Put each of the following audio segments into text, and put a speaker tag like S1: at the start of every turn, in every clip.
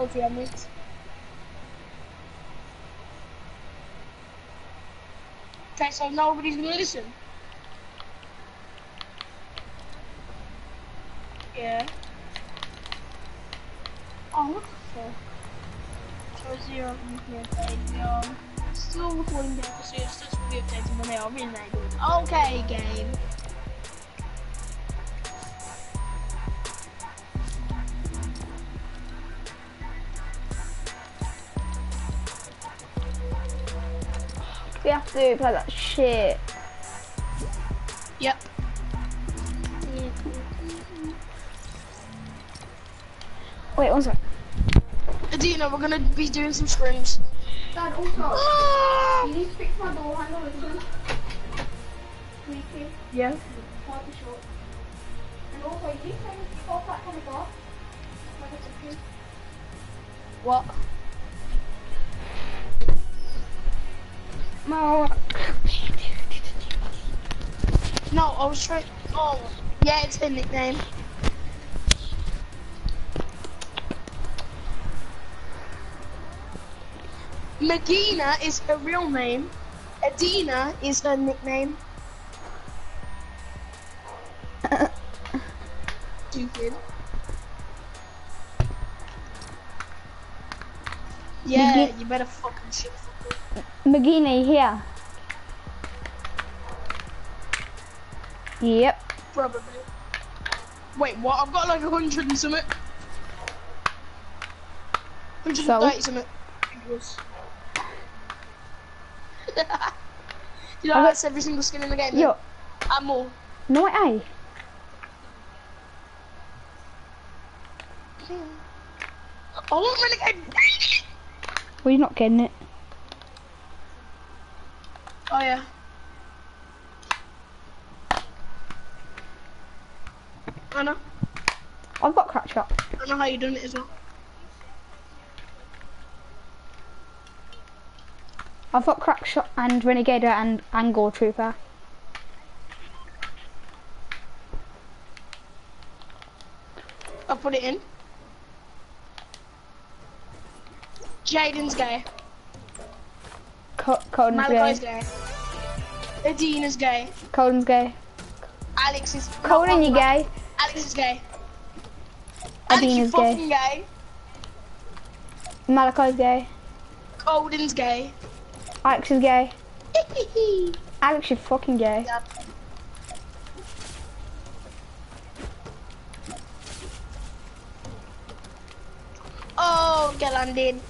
S1: Okay, so nobody's gonna listen. Yeah. Oh, what the fuck? So zero, okay, no. Still recording the episode, just really updating when they are. Okay, game.
S2: We have to play that shit.
S1: Yep.
S2: Wait, one sec.
S1: Adina, we're gonna be doing some scrims.
S3: Dad, also,
S1: Ah!
S3: you need to fix my door handle with them. Creaky,
S1: Yeah.
S3: hard to shut. And also, you need to take the top the bar. Like it's a key.
S1: What?
S2: No.
S1: No, I was trying. Oh, yeah, it's a nickname. Magina is her real name. Adina is her nickname. Stupid. Yeah, you better fucking shit.
S2: Magini here. Yep.
S1: Probably. Wait, what? I've got like a hundred and something. Hundred and thirty something. I think it was. you know, that's every single skin in the game.
S2: Yo,
S1: And more.
S2: no way.
S1: I want renegade.
S2: Well, you're not getting it.
S1: Oh yeah. I know.
S2: I've got crack shot.
S1: I know how you done it as well.
S2: I've got crack shot and renegader and angle trooper.
S1: I'll put it in. Jaden's gay.
S2: Co- Coden's
S1: Malachi's
S2: gay.
S1: gay. Adina's gay.
S2: Coden's gay.
S1: Alex is.
S2: Coden, you gay.
S1: Alex is gay. You
S2: Adina's gay.
S1: fucking gay.
S2: Malachi's gay.
S1: Coden's gay.
S2: Alex is gay. Alex is fucking gay.
S1: Yep. Oh, get landed.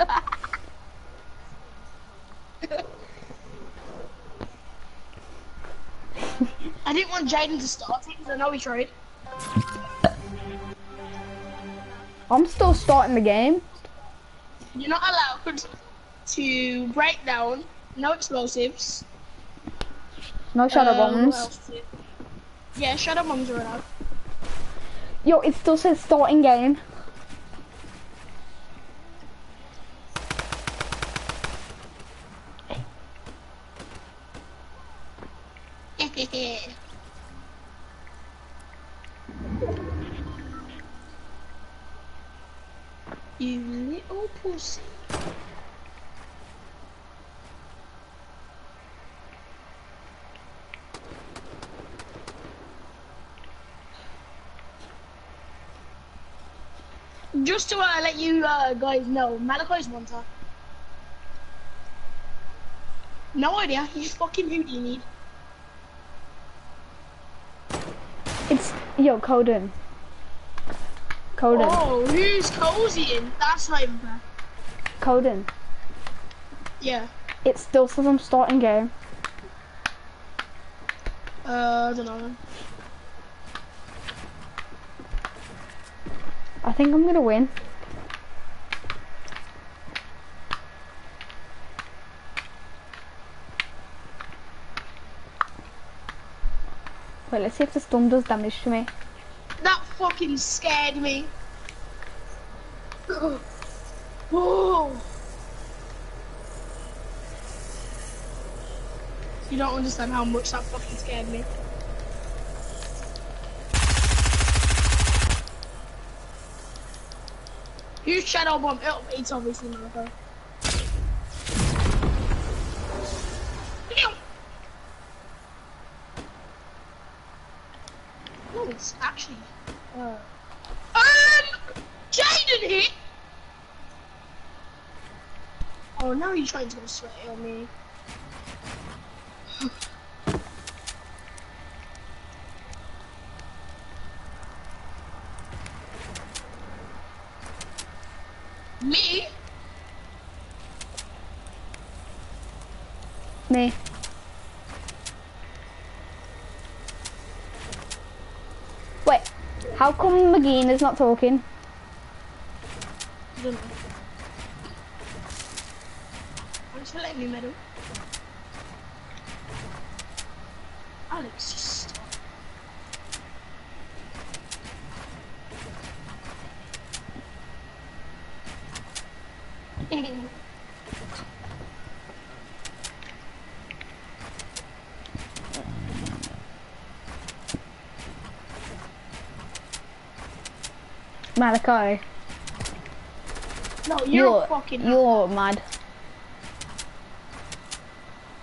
S1: I didn't want Jaden to start it because I know he tried.
S2: I'm still starting the game.
S1: You're not allowed to break down. No explosives.
S2: No shadow
S1: Uh,
S2: bombs.
S1: else is it? Yeah, shadow bombs are allowed.
S2: Yo, it still says starting game.
S1: Just to uh, let you uh, guys know, Malachi's one time. No idea. He's fucking who do you need?
S2: It's yo Coden. Coden.
S1: Oh, who's cozy in? That's not even bad.
S2: Coden.
S1: Yeah.
S2: It still says I'm starting game.
S1: Uh, I don't know.
S2: I think I'm gonna win. Wait, let's see if the storm does damage to me.
S1: That fucking scared me. You don't understand how much that fucking scared me. You shadow bomb. It's obviously Marco. Oh, it's actually. Uh, um, Jaden hit. Now you're trying to go sweaty on me. me?
S2: Me. Wait, how come McGee is not talking?
S1: I don't know. Thanks for letting me medal. Alex, just stop.
S2: Malachi,
S1: no, you're,
S2: you're,
S1: fucking.
S2: you're mad.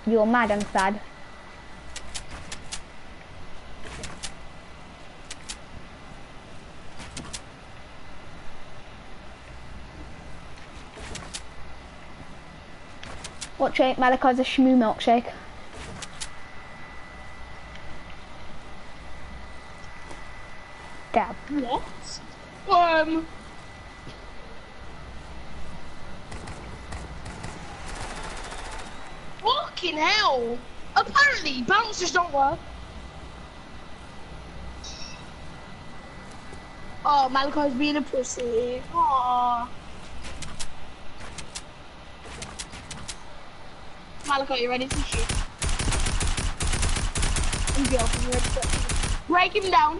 S2: You're mad and sad. What shake? Malachi's a shmoo milkshake. Dab.
S1: What? Um. Fucking hell! Bouncers don't work. Oh, Malachi's being a pussy. Aww. Malachi, you ready to shoot? And go, you ready to Break him down.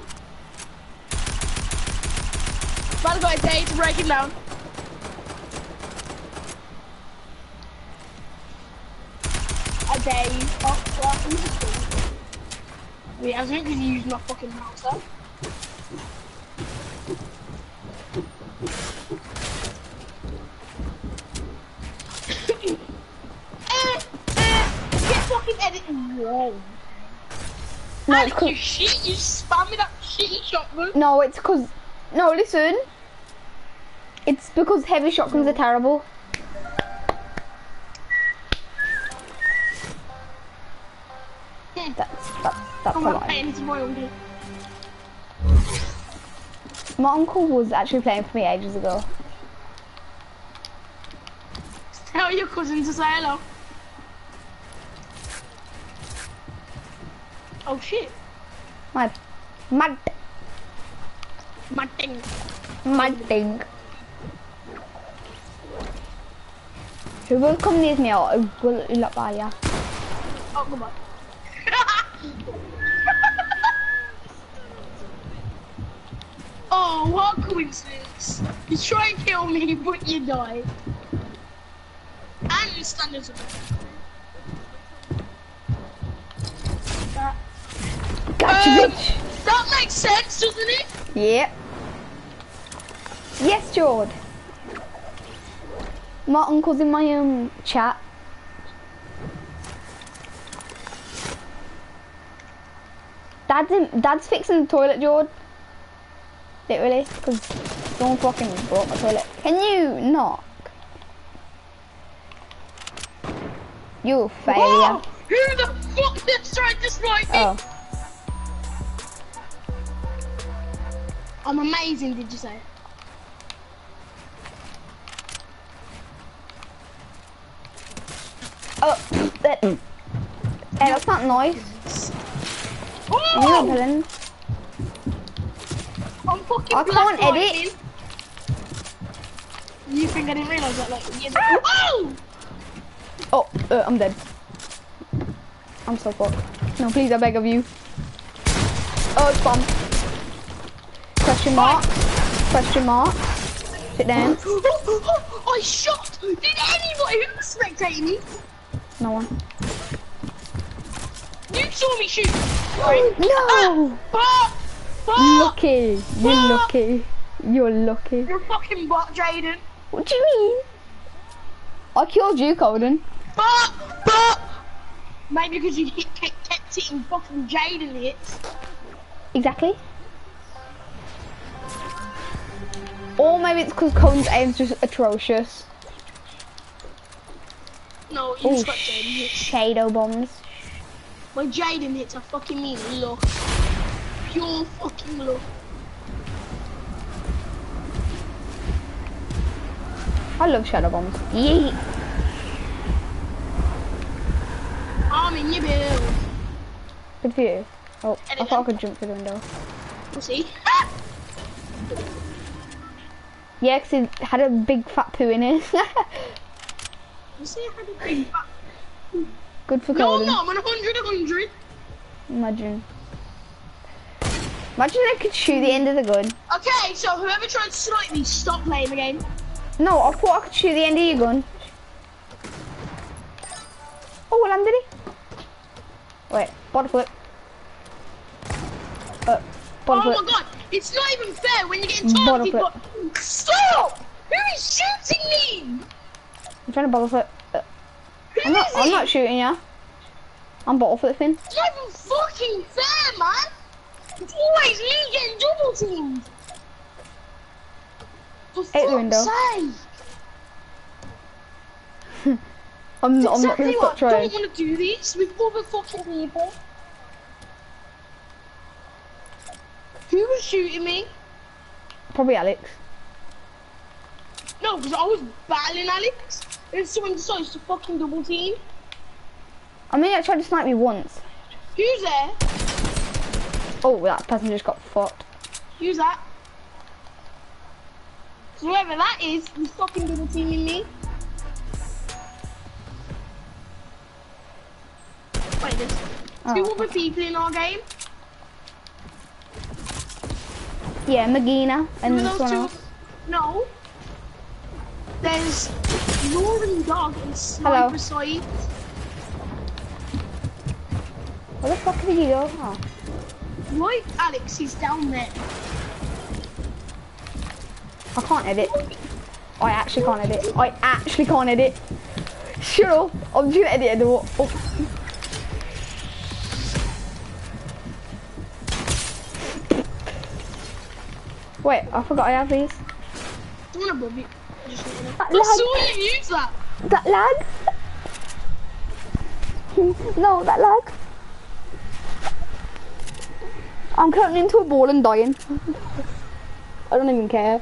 S1: Malachi, say to break him down. Day. Oh, well, who's a? Wait, I think you used my fucking mouse up. Eh, eh, Get fucking editing wrong.
S2: No,
S1: Alex,
S2: it's 'cause-
S1: you shit, you spam me that shitty shotgun.
S2: no, it's because. No, listen. It's because heavy shotguns are terrible.
S1: Day.
S2: My uncle was actually playing for me ages ago.
S1: Tell your cousin to say hello. Oh shit.
S2: Mad, mad,
S1: My thing.
S2: mad thing. Who will come near me or will look by ya?
S1: Oh, come on. oh, what coincidence. You try and kill me, but you die. And standards
S2: Gotcha,
S1: Um,
S2: bitch.
S1: that makes sense, doesn't it?
S2: Yep. Yes, George. My uncle's in my um chat. Dad's in, Dad's fixing the toilet, George. Literally, because someone fucking broke my toilet. Can you knock? You failure.
S1: Whoa! Who the fuck just tried to snipe me?
S2: Oh,
S1: I'm amazing, did you say?
S2: oh, that, hey, that's not nice. You're
S1: Oh!
S2: villain.
S1: I'm fucking
S2: I can't edit.
S1: You think I didn't realise that? Like, yeah, oh!
S2: Oh, uh, I'm dead. I'm so fucked. No, please, I beg of you. Oh, it's bomb. Question mark. Question mark. Sit down.
S1: I shot! Did anybody who was spectating me?
S2: No one.
S1: You saw me shoot! Right?
S2: No!
S1: Fuck! Fuck!
S2: Lucky. You're lucky. You're lucky.
S1: You're fucking bot, Jaden.
S2: What do you mean? I killed you, Colden.
S1: But, but, maybe because you kept, kept hitting fucking Jaden hits.
S2: Exactly. Or maybe it's because Colden's aim's just atrocious.
S1: No, you
S2: Oh,
S1: just got Jaden hits.
S2: shadow bombs.
S1: When Jaden hits, I fucking mean luck. Pure fucking luck.
S2: I love shadow bombs. Yeet.
S1: I'm in your build.
S2: Good for you. Oh, I thought I could jump through the window.
S1: We'll see.
S2: Yeah, 'cause it had a big fat poo in it.
S1: You see, I had a big back.
S2: Good for
S1: No, I'm
S2: Colden.
S1: not. I'm on 100, 100.
S2: Imagine. Imagine I could shoot the end of the gun.
S1: Okay, so whoever tried to snipe me, stop playing the game.
S2: No, I thought I could shoot the end of your gun. Oh, I landed it. Wait, bottle flip. Uh, bottle
S1: Oh
S2: flip.
S1: my god, it's not even fair when you're getting targeted. But stop! Who is shooting me?
S2: I'm trying to bottle flip. Uh, I'm not. I'm not shooting ya. I'm bottle flipping.
S1: It's not even fucking fair, man. It's always me getting double teamed. For
S2: Out the window.
S1: sake.
S2: I'm. I'm not
S1: exactly
S2: gonna
S1: what
S2: stop
S1: I
S2: trying.
S1: don't want to do this with other fucking people. Who was shooting me?
S2: Probably Alex.
S1: No, because I was battling Alex. And someone decides to fucking double team.
S2: I mean, I tried to snipe me once.
S1: Who's there?
S2: Oh, that person just got fucked.
S1: Who's that? So whoever that is, is fucking double teaming me. Wait, there's oh. two
S2: Oh.
S1: other people in our game.
S2: Yeah, Magina and
S1: Who are
S2: this
S1: those
S2: one
S1: two?
S2: else.
S1: No. There's Lauren Dog and
S2: Hello.
S1: Sniper Side.
S2: Where the fuck did you go? Oh.
S1: Right, Alex, he's down there.
S2: I can't edit. I actually can't edit. I actually can't edit. Sure. I'm just gonna edit it. Oh. Wait, I forgot I have these.
S1: You want? You.
S2: That
S1: I
S2: lag.
S1: saw you use that.
S2: That lag? no, that lag. I'm currently into a ball and dying. I don't even care.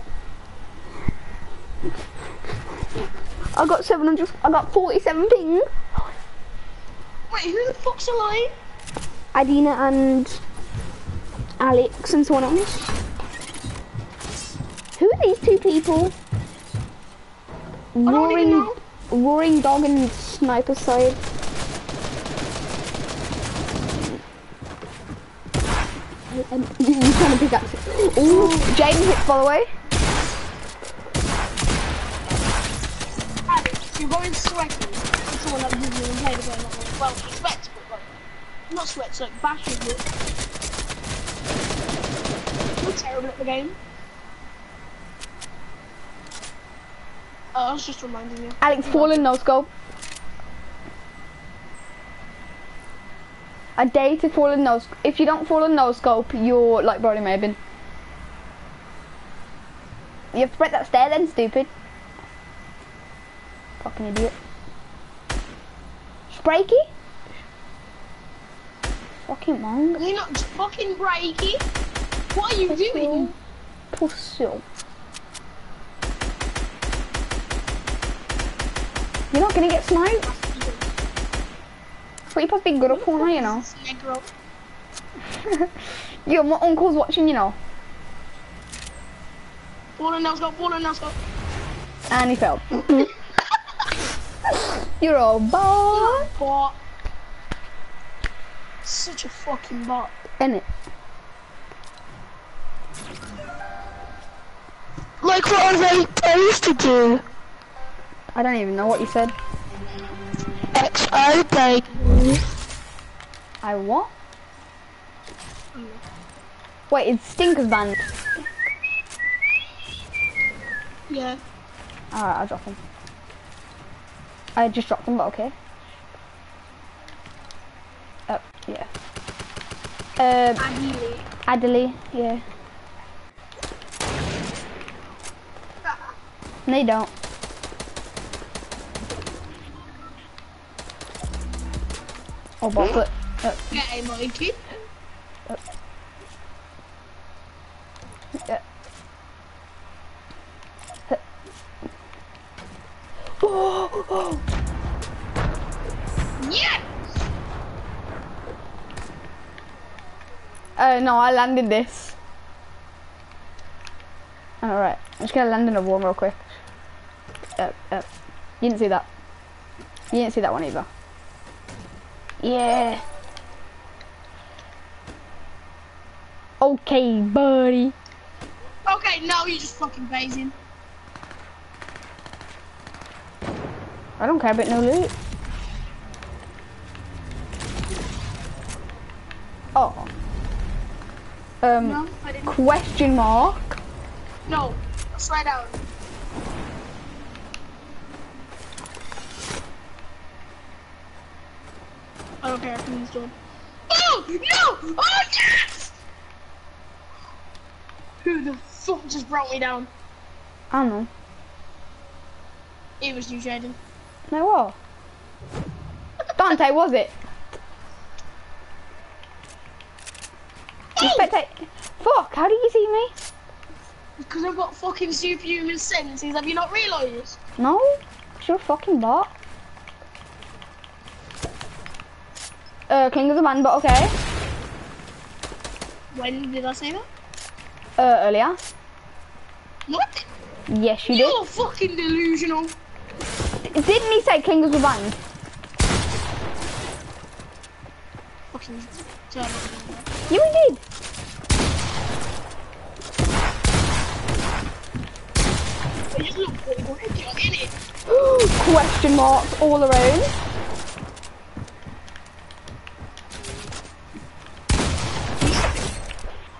S2: I got 700, I got 47 ping.
S1: Wait, who the fuck's alive?
S2: Adina and Alex and someone else. Who are these two people? Roaring, roaring dog and sniper side. And you you trying to pickaxe it. Ooh, Jaden hits by the way.
S1: Alex, you're going sweaty. It's someone that doesn't even play the game that way. Well, he sweats, but like, not sweats, like bashes it. You're terrible at the game. Oh, I was just reminding you.
S2: Alex fallen no scope. A day to fall in no If you don't fall in no scope, you're like Brody Maven. You have to break that stair then, stupid. Fucking idiot. Sprayky? Fucking man.
S1: You're not fucking breaky. What are you doing?
S2: Pussy. You're not gonna get sniped. But you're supposed to be good at Fortnite, you know. Yo, my uncle's watching, you know.
S1: Ball and now go, ball and go.
S2: And he fell. You're a bot.
S1: Bot. Such a fucking bot.
S2: Innit?
S1: Like what I they supposed to do?
S2: I don't even know what you said.
S1: They
S2: I what? Wait, it's Stinker's band.
S1: Yeah.
S2: Alright, I'll drop him. I just dropped him, but okay. Oh, yeah. Uh,
S1: Ideally.
S2: Adderley, yeah. No, you don't. Oh, bottle. Uh,
S1: Get monkey.
S2: yeah. Oh, oh.
S1: Yes!
S2: Uh, no, I landed this. Alright, I'm just gonna land in a one real quick. Uh, uh, you didn't see that. You didn't see that one either. Yeah. Okay, buddy.
S1: Okay, no, you're just fucking phasing.
S2: I don't care about no loot. Oh. Um,
S1: No,
S2: question mark.
S1: No, slide down. I don't care if he's done. Oh, no! Oh, yes! Who the fuck just brought me down?
S2: I don't know.
S1: It was you, Jaden.
S2: No what? Dante, was it?
S1: Oh!
S2: spectate. Fuck, how do you see me?
S1: Because I've got fucking superhuman senses, have you not realised?
S2: No? It's your fucking bot. Uh, King of the Man, but okay.
S1: When did I say that?
S2: Uh, earlier.
S1: What?
S2: Yes, you did.
S1: You're fucking delusional.
S2: did. Didn't he say King of the Band?
S1: Fucking.
S2: You he did.
S1: I just look for your headshot in it.
S2: Question marks all around.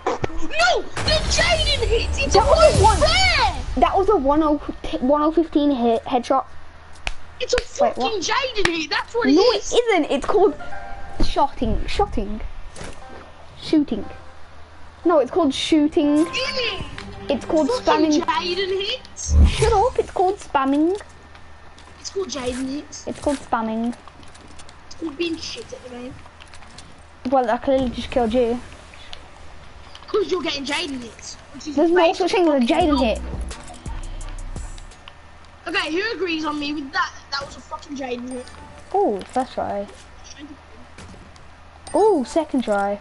S1: No! The Jaden hit! It's
S2: That was a one. That was a 10, 1015 hit headshot.
S1: It's a
S2: Wait,
S1: fucking
S2: what?
S1: Jaden hit, that's what it
S2: No,
S1: is!
S2: it isn't. It's called shotting. Shotting. Shooting. No, it's called shooting. It's called
S1: Fucking
S2: spamming.
S1: Jaden hits!
S2: Shut up. It's called spamming.
S1: It's called Jaden hits.
S2: It's called spamming.
S1: It's called being shit at the game.
S2: Well, I clearly just killed you.
S1: Because you're getting Jaden hits. which is
S2: There's no such thing as a Jaden hit.
S1: Okay, who agrees on me with that? That was a fucking Jaden hit.
S2: Oh, first try. Oh, second try.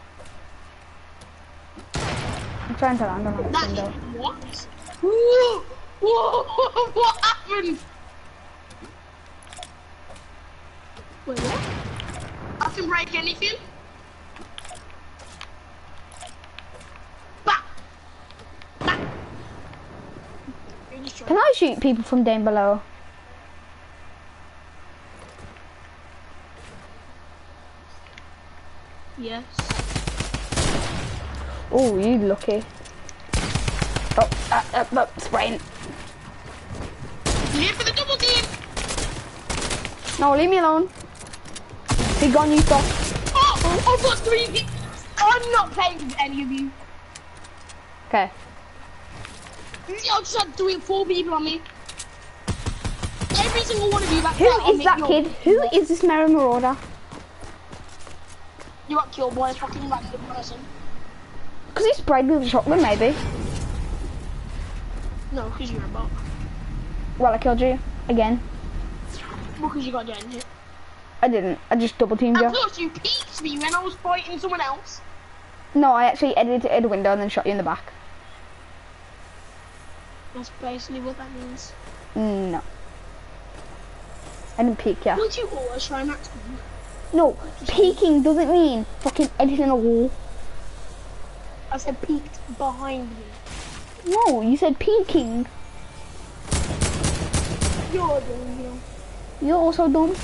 S2: I'm trying to land on that
S1: That
S2: window.
S1: what? Whoa! Whoa! What happened? Wait, what? I can break anything. Bah! Bah! You're just trying-
S2: Can I shoot people from down below?
S1: Yes.
S2: Oh, you lucky. Oh, uh, uh, uh, spraying.
S1: Here for the double team?
S2: No, leave me alone. Be gone, you stop.
S1: Oh! I've got three people. I'm not playing with any of you.
S2: Okay.
S1: Just had three, four people on me. Every single one of you that
S2: Who
S1: on
S2: is
S1: me, you're-
S2: kid? Who is this Merry Marauder?
S1: You got killed by a fucking random person.
S2: Because he sprayed me with a shotgun, maybe.
S1: No, because you're a bot.
S2: Well, I killed you. Again.
S1: Because you got hit.
S2: I didn't. I just double teamed
S1: And
S2: you.
S1: plus, you peeked me when I was fighting someone else.
S2: No, I actually edited a window and then shot you in the back.
S1: That's basically what that means.
S2: Mm, no. I didn't peek ya.
S1: Don't you always try to?
S2: No, peeking doesn't mean fucking editing a wall.
S1: I said peeked behind you.
S2: No, you said peeking.
S1: You're you.
S2: You're also dumb.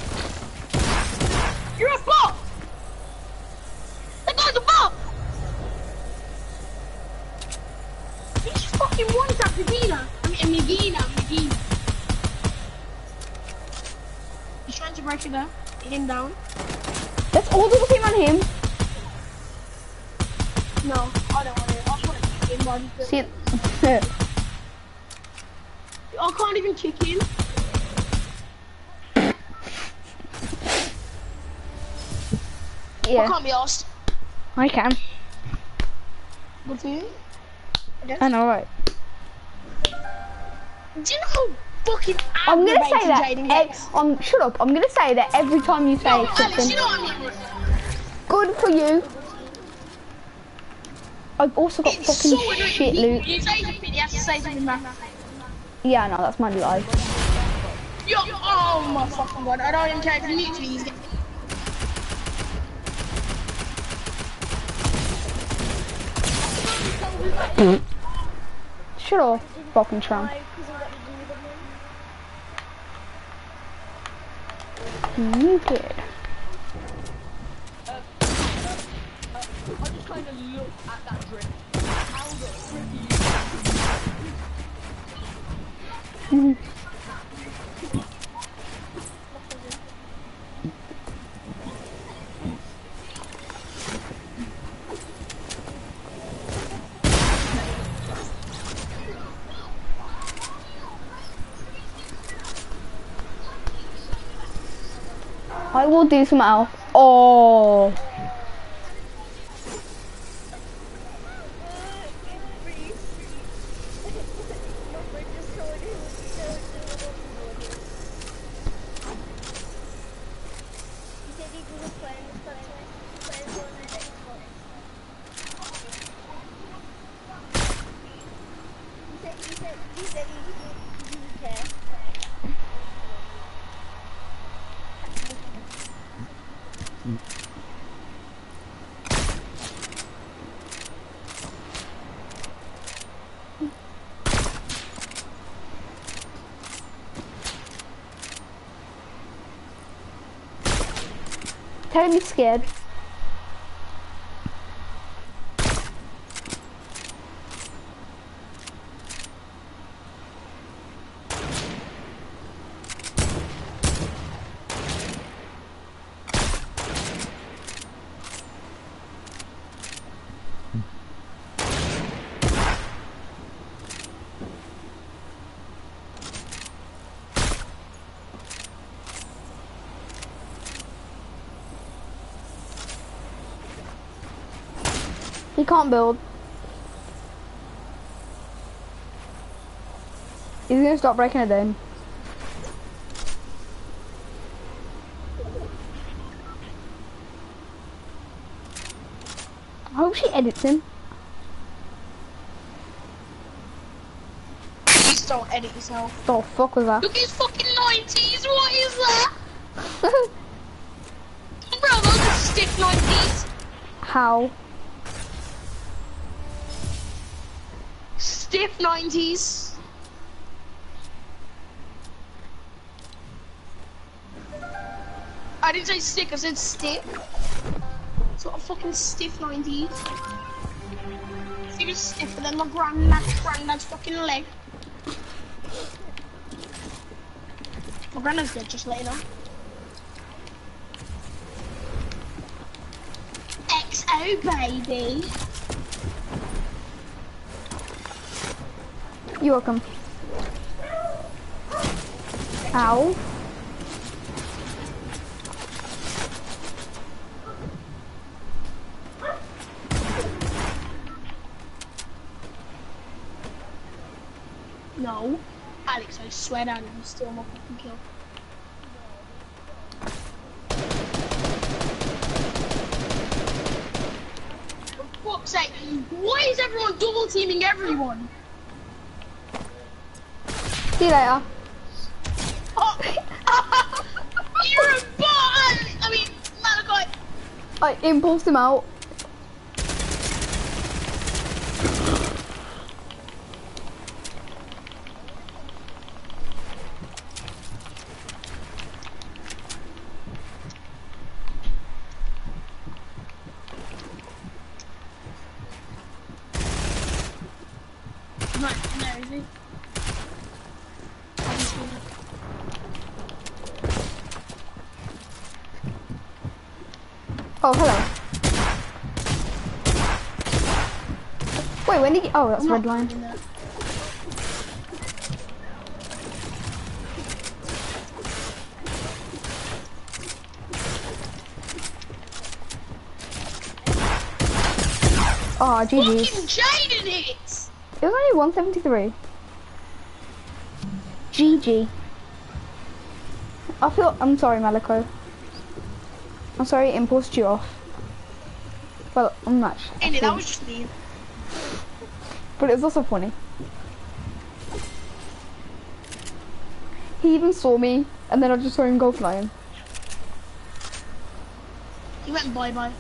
S1: Him down.
S2: Let's all the team on him.
S1: No, I don't want to. I want to kick him,
S2: See it.
S1: I can't even kick him. I can't be asked.
S2: I can.
S1: Good for you. I.
S2: I know, right?
S1: Do you know fucking
S2: I'm gonna say that. ev- um, shut up. I'm gonna say that every time you say
S1: No,
S2: something.
S1: you know what I mean.
S2: Good for you. I've also got
S1: It's
S2: fucking
S1: so
S2: shit loot.
S1: He says something, he has to say something back.
S2: Yeah, no, that's my life.
S1: Yo, oh my fucking god, I don't even care if you mute me.
S2: Shut up, fucking tram. You did.
S4: I just kind of look at that drip. How the
S2: Mhm. I will do some else. Oh. Me scared. He can't build. He's gonna stop breaking it down. I hope she edits him.
S1: Please don't edit yourself.
S2: The fuck was that?
S1: Look, at his fucking 90s, what is that? Bro, those are stiff 90s.
S2: How?
S1: Stiff 90s. I didn't say stick, I said stiff. Sort of fucking stiff 90s. It's even stiffer than my granddad's granddad's fucking leg. My granddad's dead, just let you know. XO baby.
S2: You're welcome. Ow.
S1: No. Alex, I swear down you steal my fucking kill. For fuck's sake, why is everyone double teaming everyone?
S2: See you later.
S1: Oh, you're a bot! I mean, Malachi.
S2: I impulsed him out.
S1: Right, there is he. Obviously.
S2: Oh, hello. Wait, when did you... Oh, that's
S1: I'm
S2: red line.
S1: doing that.
S2: Oh,
S1: Fucking Jaden hits!
S2: It was only 173. GG. I feel... I'm sorry, Malaco. I'm sorry it impulsed you off. Well, I'm not.
S1: Andy, that was just me.
S2: But it was also funny. He even saw me, and then I just saw him go flying.
S1: He went bye bye.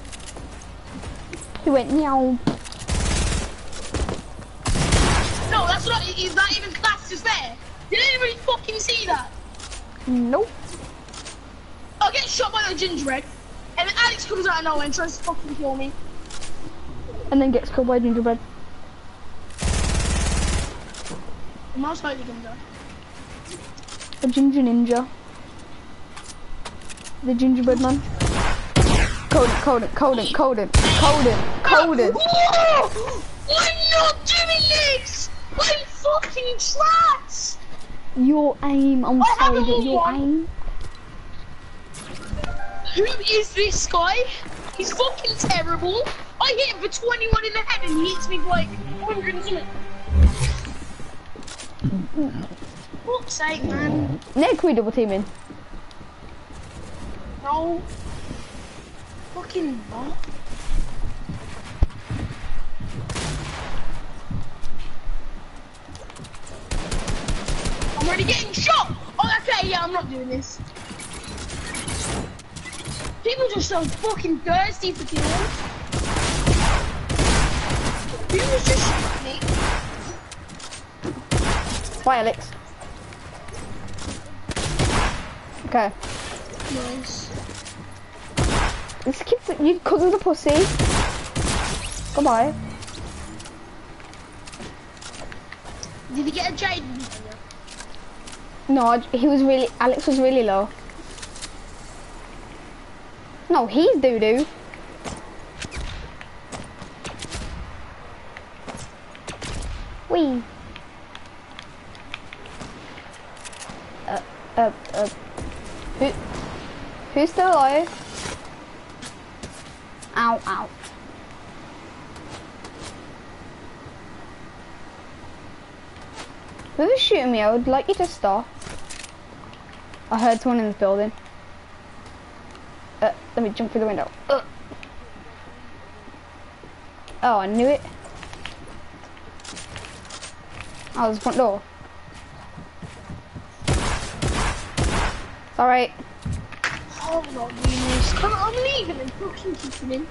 S2: He went meow.
S1: No, that's not. Is that even classed as fair? Did anybody fucking see that?
S2: Nope.
S1: I'll get shot by the gingerbread, and then Alex comes out of nowhere and tries to fucking kill me.
S2: And then gets killed by gingerbread.
S1: Most likely gonna die.
S2: A ginger ninja. The gingerbread man. Coden, Coden, Coden, Coden, Coden, Coden.
S1: Whoa! I'm not doing this! I'm fucking trash!
S2: Your aim, I'm
S1: I
S2: sorry, but your
S1: won.
S2: aim.
S1: Who is this guy? He's fucking terrible. I hit him for 21 in the head and he hits me for like 100 and something. Fuck's sake, man.
S2: Nick, we double teaming?
S1: No. Fucking what? I'm already getting shot! Oh, okay, yeah, I'm not doing this. People just so fucking thirsty for kills. People just.
S2: Bye, Alex. Okay.
S1: Nice.
S2: This kid's, you cousin's a pussy. Goodbye.
S1: Did he get a Jaden?
S2: No, he was really, Alex was really low. No, he's doo-doo. Wee. Uh, uh, uh. Who, who's still alive? Ow, ow. Whoever's shooting me, I would like you to stop. I heard someone in the building. Uh, let me jump through the window. Uh. Oh, I knew it. Oh, there's the front door. Alright.
S1: Oh, I'm not doing this. Come on, I'm leaving and fucking keeping in.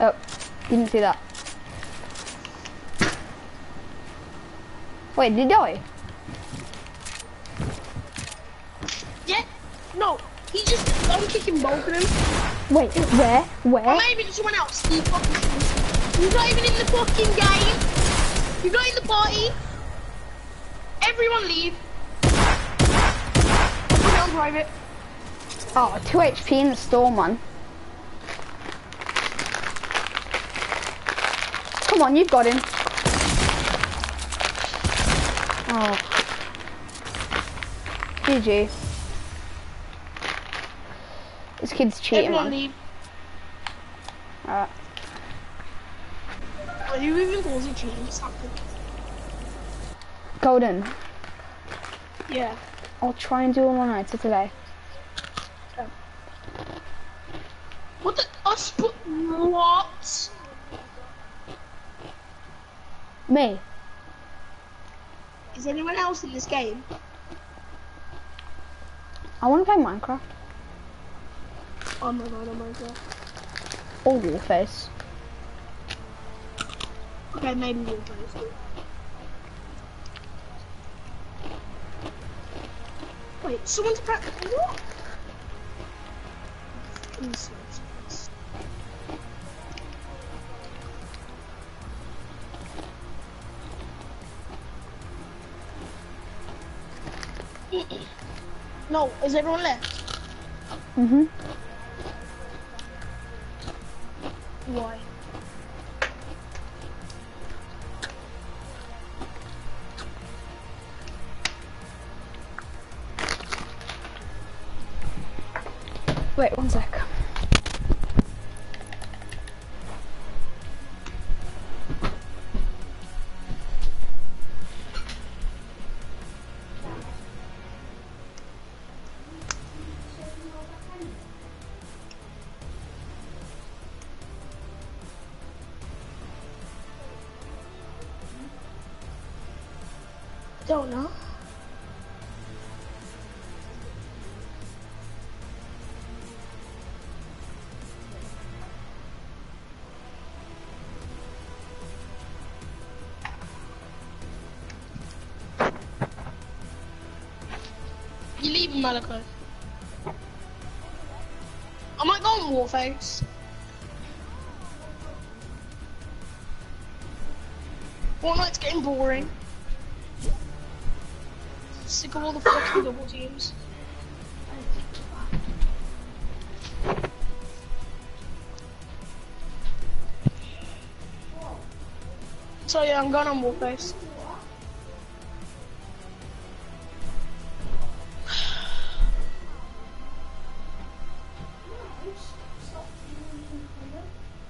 S2: Oh, didn't see that. Wait, did he die?
S1: Yeah? No, he just, I'm kicking both of them.
S2: Wait, where? where?
S1: Or maybe someone else. He's not even in the fucking game. He's not in the party. Everyone leave. Put it on private.
S2: Oh, 2 HP in the storm, man. Come on, you've got him. Oh. GG. This kid's cheating,
S1: Everyone
S2: man.
S1: leave.
S2: Alright.
S1: Why you even calls cheating? What's happening?
S2: Golden.
S1: Yeah.
S2: I'll try and do one more night today. Oh.
S1: What the? Us put what?
S2: Me.
S1: Is anyone else in this game?
S2: I want to play Minecraft.
S1: Oh my god, oh my god.
S2: Or Warface.
S1: Okay, maybe we'll play this. Wait, someone's practicing what? No, is everyone left?
S2: Mm-hmm.
S1: Why? Don't know. You leave leaving Malachi? I might go on Warface. Fortnite's getting boring. Sick of all the fucking double teams. So yeah, I'm going on Warface.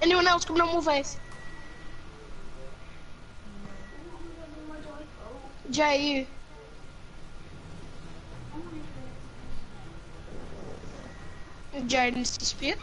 S1: Anyone else coming on Warface? Jay, you. Jaden's dispute.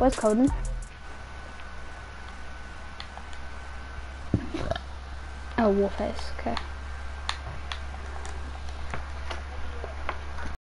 S2: Where's Coden? Oh, Warface. Okay.